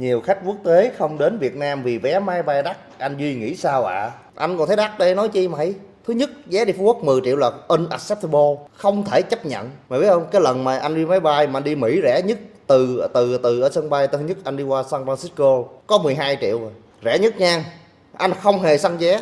nhiều khách quốc tế không đến Việt Nam vì vé máy bay đắt. Anh Duy nghĩ sao ạ? Anh còn thấy đắt đây, nói chi mày thứ nhất, vé đi Phú Quốc 10 triệu là unacceptable, không thể chấp nhận. Mày biết không, cái lần mà anh đi máy bay mà anh đi Mỹ rẻ nhất, từ từ từ ở sân bay Tân Nhất anh đi qua San Francisco, có 12 triệu rồi. Rẻ nhất nha. Anh không hề săn vé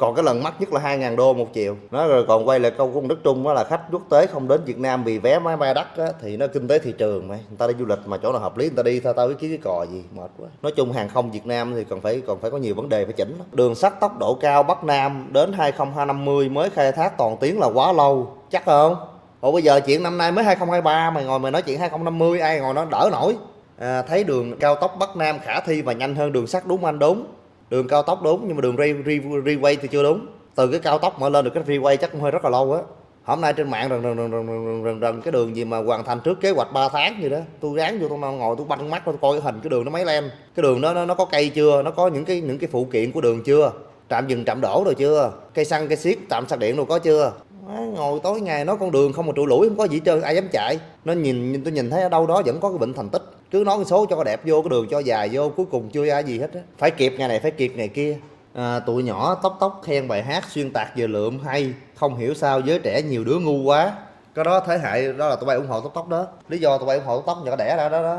còn cái lần mắc nhất là 2.000 đô một chiều. Nó rồi còn quay lại câu của ông Đức Trung đó là khách quốc tế không đến Việt Nam vì vé máy bay đắt á, thì nó kinh tế thị trường mày người ta đi du lịch mà chỗ nào hợp lý người ta đi thôi tao biết cái cò gì mệt quá. Nói chung hàng không Việt Nam thì còn phải còn phải có nhiều vấn đề phải chỉnh đường sắt tốc độ cao Bắc Nam đến 2050 mới khai thác toàn tuyến là quá lâu. Chắc không? Ủa bây giờ chuyện năm nay mới 2023 mày ngồi mày nói chuyện 2050 ai ngồi nó đỡ nổi. À, thấy đường cao tốc Bắc Nam khả thi và nhanh hơn đường sắt đúng anh? Đúng đường cao tốc đúng nhưng mà đường re, re, freeway thì chưa đúng. Từ cái cao tốc mở lên được cái freeway chắc cũng hơi rất là lâu á. Hôm nay trên mạng rần rần rần rần rần rần cái đường gì mà hoàn thành trước kế hoạch 3 tháng gì đó tôi ráng vô tôi ngồi tôi banh mắt tôi coi cái hình cái đường nó mấy len cái đường đó nó, nó có cây chưa nó có những cái những cái phụ kiện của đường chưa? Trạm dừng trạm đổ rồi chưa? Cây xăng cây xiết trạm sạc điện rồi có chưa? Ngồi tối ngày nó con đường không một trụ lũi không có gì trơn ai dám chạy. Nó nhìn tôi nhìn thấy ở đâu đó vẫn có cái bệnh thành tích. Cứ nói con số cho đẹp vô cái đường cho dài vô cuối cùng chưa ra gì hết á. Phải kịp ngày này phải kịp ngày kia. À, tụi nhỏ tóc tóc khen bài hát xuyên tạc về lượm hay không hiểu sao giới trẻ nhiều đứa ngu quá. Cái đó thế hệ đó là tụi bay ủng hộ tóc tóc đó. Lý do tụi bay ủng hộ tóc tóc nhỏ đẻ ra đó đó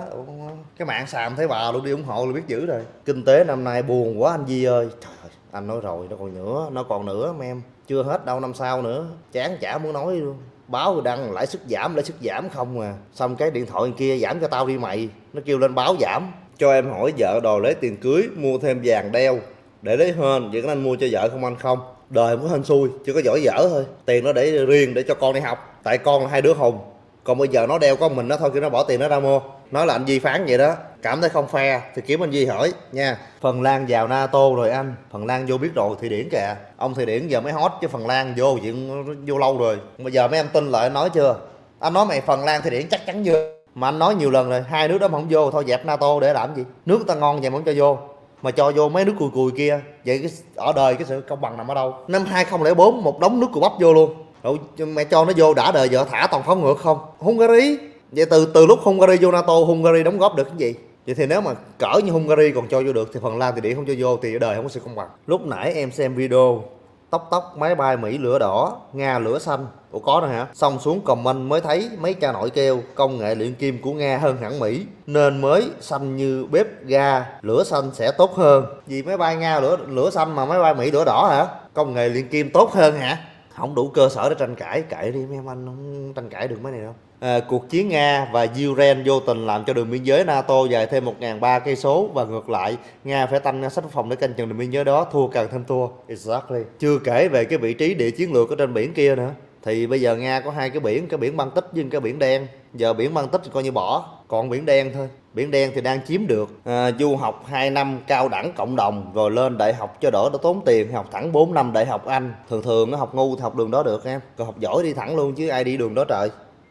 cái mạng xàm thấy bà luôn đi ủng hộ luôn biết dữ rồi. Kinh tế năm nay buồn quá anh Di ơi. Trời ơi anh nói rồi, nó còn nữa, nó còn nữa mấy em. Chưa hết đâu, năm sau nữa. Chán chả muốn nói luôn. Báo đăng lãi suất giảm, lãi suất giảm không à. Xong cái điện thoại kia giảm cho tao đi mày. Nó kêu lên báo giảm. Cho em hỏi vợ đòi lấy tiền cưới, mua thêm vàng đeo. Để lấy hên, vậy anh mua cho vợ không anh không? Đời không có hên xui chứ có giỏi dở thôi. Tiền nó để riêng để cho con đi học. Tại con là hai đứa hùng. Còn bây giờ nó đeo có mình nó thôi, kêu nó bỏ tiền nó ra mua. Nói là anh Di phán vậy đó cảm thấy không fair thì kiếm anh Duy hỏi nha. Phần Lan vào NATO rồi anh. Phần Lan vô biết rồi Thụy Điển kìa. Ông Thụy Điển giờ mới hot chứ Phần Lan vô chuyện vô lâu rồi. Bây giờ mấy em tin lại anh nói chưa? Anh nói mày Phần Lan Thụy Điển chắc chắn vô. Mà anh nói nhiều lần rồi hai nước đó mà không vô thôi dẹp NATO để làm gì? Nước ta ngon vậy mà không cho vô. Mà cho vô mấy nước cùi cùi kia vậy cái, ở đời cái sự công bằng nằm ở đâu? Năm 2004 một đống nước cùi bắp vô luôn. Rồi mẹ cho nó vô đã đời vợ thả toàn phóng ngược không? Hungary? Vậy từ từ lúc Hungary vô NATO Hungary đóng góp được cái gì? Vậy thì nếu mà cỡ như Hungary còn cho vô được thì Phần Lan thì điện không cho vô thì ở đời không có sự công bằng. Lúc nãy em xem video, tóc tóc, máy bay Mỹ lửa đỏ, Nga lửa xanh. Ủa, có rồi hả? Xong xuống comment mới thấy mấy cha nội kêu, công nghệ luyện kim của Nga hơn hẳn Mỹ. Nên mới xanh như bếp ga, lửa xanh sẽ tốt hơn. Vì máy bay Nga lửa lửa xanh mà máy bay Mỹ lửa đỏ hả? Công nghệ luyện kim tốt hơn hả? Không đủ cơ sở để tranh cãi. Cãi đi mấy em anh không tranh cãi được mấy này đâu. À, cuộc chiến Nga và Ukraine vô tình làm cho đường biên giới NATO dài thêm 1.300 cây số và ngược lại Nga phải tăng ngân sách quốc phòng để canh chừng đường biên giới đó. Thua càng thêm thua. Exactly. Chưa kể về cái vị trí địa chiến lược ở trên biển kia nữa. Thì bây giờ Nga có hai cái biển cái biển băng tích với cái biển đen. Giờ biển băng tích thì coi như bỏ còn biển đen thôi. Biển đen thì đang chiếm được à, du học 2 năm cao đẳng cộng đồng rồi lên đại học cho đỡ đỡ tốn tiền học thẳng 4 năm đại học Anh. Thường thường nó học ngu thì học đường đó được em. Còn học giỏi đi thẳng luôn chứ ai đi đường đó trời.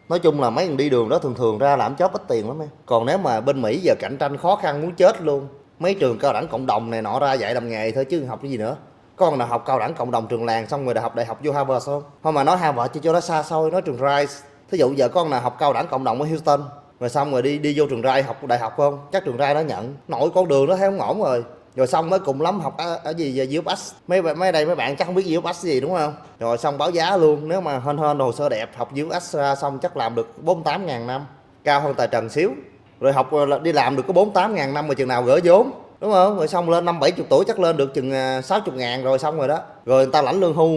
Nói chung là mấy người đi đường đó thường thường ra làm chóp ít tiền lắm em. Còn nếu mà bên Mỹ giờ cạnh tranh khó khăn muốn chết luôn. Mấy trường cao đẳng cộng đồng này nọ ra dạy làm nghề thôi chứ học cái gì nữa. Con nào học cao đẳng cộng đồng trường làng xong rồi đại học đại học vô Harvard không không mà nói Harvard chứ cho nó xa xôi nói trường Rice. Thí dụ giờ con nào học cao đẳng cộng đồng ở Houston rồi xong rồi đi đi vô trường rai học đại học không? Chắc trường rai nó nhận. Nổi con đường nó thấy không ổn rồi. Rồi xong mới cùng lắm học ở, ở gì về UPS mấy mấy đây mấy bạn chắc không biết UPS gì đúng không? Rồi xong báo giá luôn. Nếu mà hên hên hồ sơ đẹp học UPS ra xong chắc làm được 48 ngàn năm. Cao hơn tài trần xíu. Rồi học ờ, đi làm được có 48 ngàn năm mà chừng nào gỡ vốn đúng không? Rồi xong lên năm bảy chục tuổi chắc lên được chừng ờ, 60 à, ngàn rồi xong rồi đó. Rồi người ta lãnh lương hưu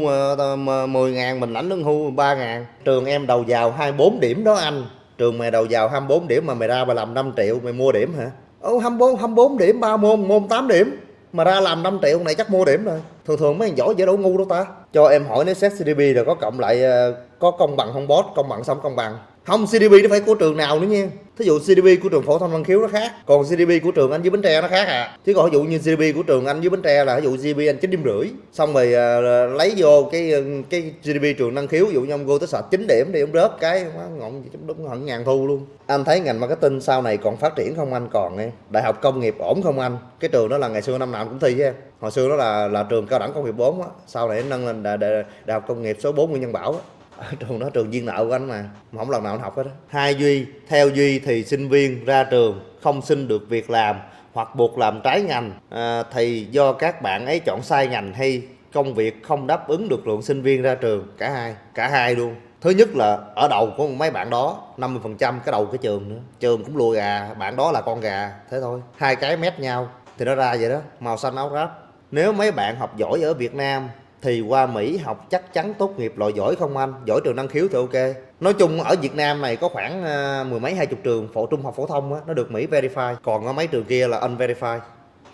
10 ngàn mình lãnh lương hưu 3 ngàn. Trường em đầu vào 24 điểm đó anh trường mày đầu vào 24 điểm mà mày ra mà làm 5 triệu mày mua điểm hả? Ô 24, 24 điểm 3 môn, môn 8 điểm. Mà ra làm 5 triệu này chắc mua điểm rồi. Thường thường mấy thằng giỏi vậy đâu ngu đâu ta. Cho em hỏi nếu xét CDP rồi có cộng lại ờ, có công bằng không boss công bằng xong công bằng không CDP nó phải của trường nào nữa nha. Thí dụ CDP của trường phổ thông văn khiếu nó khác còn CDP của trường anh với bến tre nó khác à. Chứ còn ví dụ như CDP của trường anh với bến tre là ví dụ gdp anh chín điểm rưỡi xong rồi uh, lấy vô cái ờ, cái GDP trường năng khiếu ví dụ như ông vô tới sạch 9 điểm thì ông rớt cái quá ngọn gì đúng hận ngàn thu luôn. Anh thấy ngành marketing sau này còn phát triển không anh? Còn nghe đại học công nghiệp ổn không anh? Cái trường đó là ngày xưa năm nào cũng thi chứ hồi xưa đó là là trường cao đẳng công nghiệp 4 á. Sau này nâng lên đại, đại, đại học công nghiệp số 4 Nguyễn Nhân Bảo á. trường đó trường viên nợ của anh mà mà không lần nào anh học hết đó hai duy theo duy thì sinh viên ra trường không xin được việc làm hoặc buộc làm trái ngành. À, thì do các bạn ấy chọn sai ngành hay công việc không đáp ứng được lượng sinh viên ra trường cả hai cả hai luôn. Thứ nhất là ở đầu của mấy bạn đó 50% cái đầu cái trường nữa. Trường cũng lùi gà bạn đó là con gà thế thôi. Hai cái mét nhau thì nó ra vậy đó màu xanh áo ráp. Nếu mấy bạn học giỏi ở Việt Nam thì qua Mỹ học chắc chắn tốt nghiệp loại giỏi không anh? Giỏi trường năng khiếu thì ok. Nói chung ở Việt Nam này có khoảng uh, mười mấy hai chục trường phổ trung học phổ thông á nó được Mỹ verify. Còn có mấy trường kia là unverify.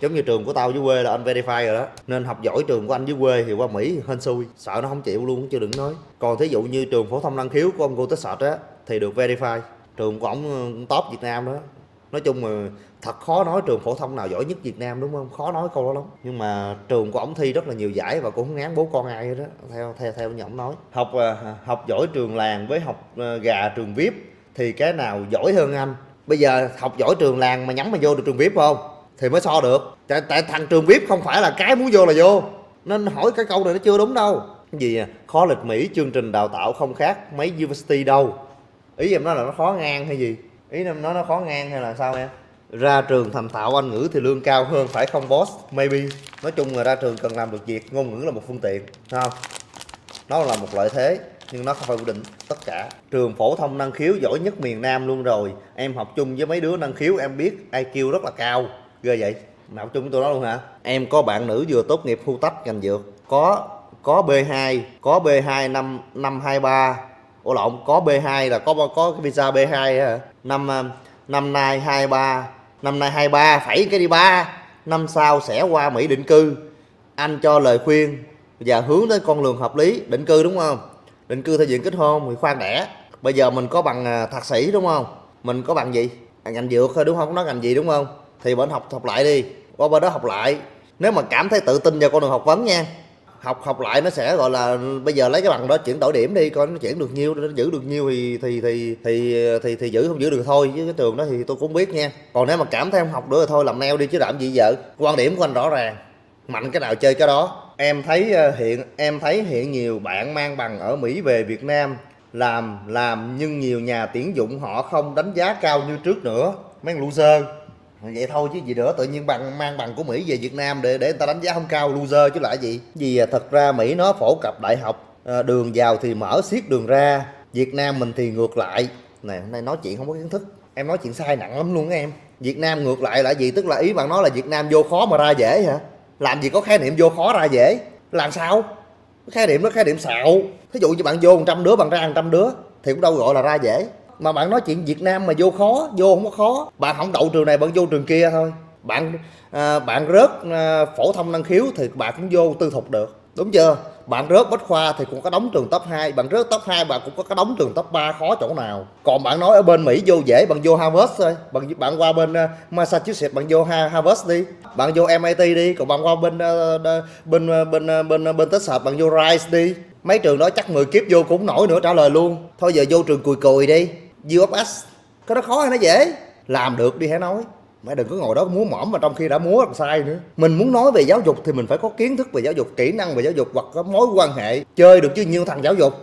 giống như trường của tao dưới quê là unverified rồi đó. Nên học giỏi trường của anh dưới quê thì qua Mỹ thì hên xui. Sợ nó không chịu luôn chứ đừng nói. Còn thí dụ như trường phổ thông năng khiếu của ông cô Tích Sọt á thì được verify. Trường của ông ờ, top Việt Nam đó nói chung mà thật khó nói trường phổ thông nào giỏi nhất Việt Nam đúng không? Khó nói câu đó lắm. Nhưng mà trường của ổng thi rất là nhiều giải và cũng không ngán bố con ai đó theo theo theo như ổng nói. Học à, học giỏi trường làng với học à, gà trường vip thì cái nào giỏi hơn anh? Bây giờ học giỏi trường làng mà nhắm mà vô được trường vip không? Thì mới so được. Tại, tại thằng trường vip không phải là cái muốn vô là vô. Nên hỏi cái câu này nó chưa đúng đâu. Cái gì à? khó lịch mỹ chương trình đào tạo không khác mấy university đâu. Ý em nói là nó khó ngang hay gì? Ý em nói nó khó ngang hay là sao em? Ra trường thành thạo anh ngữ thì lương cao hơn, phải không, boss? Maybe. Nói chung là ra trường cần làm được việc, ngôn ngữ là một phương tiện không? Nó là một lợi thế, nhưng nó không phải quyết định tất cả. Trường phổ thông năng khiếu giỏi nhất miền nam luôn rồi. Em học chung với mấy đứa năng khiếu em biết iq rất là cao. Ghê vậy. Mà học chung với tôi nó luôn hả? Em có bạn nữ vừa tốt nghiệp khu tách ngành dược. Có có B2 có B2 năm năm 23 Ủa lộn có B2 là có có cái visa B2 hả? Năm ờ, năm nay 23 năm nay 23 phẩy cái đi ba. Năm sau sẽ qua Mỹ định cư. Anh cho lời khuyên và hướng tới con đường hợp lý định cư đúng không? Định cư theo diện kết hôn thì khoan đẻ. Bây giờ mình có bằng ờ, thạc sĩ đúng không? Mình có bằng gì? À, ngành dược thôi đúng không nói ngành gì đúng không? Thì bên học học lại đi. Qua bên đó học lại. Nếu mà cảm thấy tự tin vào con đường học vấn nha học học lại nó sẽ gọi là bây giờ lấy cái bằng đó chuyển đổi điểm đi coi nó chuyển được nhiêu nó giữ được nhiêu thì thì thì thì thì, thì giữ không giữ được thôi. Chứ cái trường đó thì tôi cũng biết nha. Còn nếu mà cảm thấy không học nữa thì thôi làm neo đi chứ làm gì vợ quan điểm của anh rõ ràng. Mạnh cái nào chơi cái đó. Em thấy ờ, hiện em thấy hiện nhiều bạn mang bằng ở mỹ về việt nam làm làm nhưng nhiều nhà tuyển dụng họ không đánh giá cao như trước nữa. Mấy loser vậy thôi chứ gì nữa, tự nhiên bằng, mang bằng của mỹ về việt nam để để người ta đánh giá không cao, loser chứ lại gì. Vì à, thật ra mỹ nó phổ cập đại học à, đường vào thì mở xiết đường ra, việt nam mình thì ngược lại. Này hôm nay nói chuyện không có kiến thức, em nói chuyện sai nặng lắm luôn em. Việt nam ngược lại là gì? Tức là ý bạn nói là việt nam vô khó mà ra dễ hả? Làm gì có khái niệm vô khó ra dễ? Làm sao? Khái niệm nó khái niệm xạo. Thí dụ như bạn vô 100 đứa, bạn ra 100 đứa, thì cũng đâu gọi là ra dễ mà bạn nói chuyện Việt Nam mà vô khó vô không có khó. Bạn không đậu trường này bạn vô trường kia thôi. Bạn à, bạn rớt à, phổ thông năng khiếu thì bạn cũng vô tư thục được. Đúng chưa? Bạn rớt bách khoa thì cũng có đóng trường top 2 bạn rớt top 2 bạn cũng có đóng trường top 3 khó chỗ nào. Còn bạn nói ở bên Mỹ vô dễ bạn vô Harvard thôi. Bạn bạn qua bên uh, Massachusetts bạn vô Harvard đi. Bạn vô MIT đi. Còn bạn qua bên uh, bên à, bên bên bên, bên Texas bạn vô Rice đi. Mấy trường đó chắc 10 kiếp vô cũng nổi nữa trả lời luôn. Thôi giờ vô trường cùi cùi đi view of us. Có nó khó hay nó dễ. Làm được đi hãy nói. Mày đừng có ngồi đó múa mỏm mà trong khi đã múa làm sai nữa. Mình muốn nói về giáo dục thì mình phải có kiến thức về giáo dục kỹ năng về giáo dục hoặc có mối quan hệ. Chơi được chứ nhiều thằng giáo dục.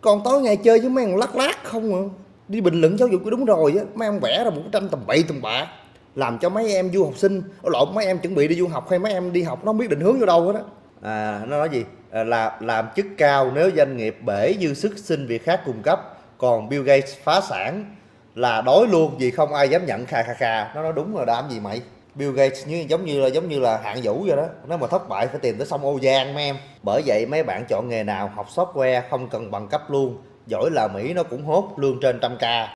Còn tối ngày chơi với mấy thằng lắc lắc không à. Đi bình luận giáo dục cái đúng rồi á. Mấy ông vẽ ra một tranh tầm bậy tầm bạ. Làm cho mấy em du học sinh lộn mấy em chuẩn bị đi du học hay mấy em đi học nó không biết định hướng vô đâu hết á. À nó nói gì? À, làm làm chức cao nếu doanh nghiệp bể dư sức xin việc khác cung cấp còn Bill Gates phá sản là đói luôn vì không ai dám nhận kha kha kha. Nó nói đúng rồi đam gì mày? Bill Gates như giống như là giống như là hạng vũ vậy đó. Nếu mà thất bại phải tìm tới sông Âu Giang, mấy em. Bởi vậy mấy bạn chọn nghề nào, học software không cần bằng cấp luôn. Giỏi là Mỹ nó cũng hốt, lương trên trăm k.